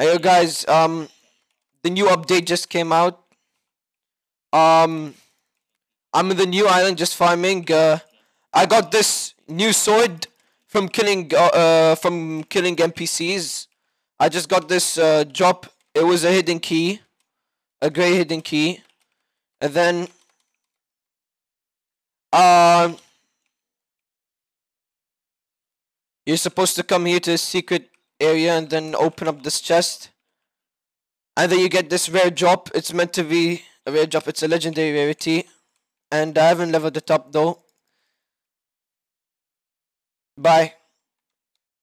Hey guys, um the new update just came out. Um I'm in the new island just farming. Uh I got this new sword from killing uh, uh from killing NPCs. I just got this uh drop. It was a hidden key. A grey hidden key. And then um You're supposed to come here to a secret area and then open up this chest. And then you get this rare drop. It's meant to be a rare drop. It's a legendary rarity. And I haven't leveled it up though. Bye.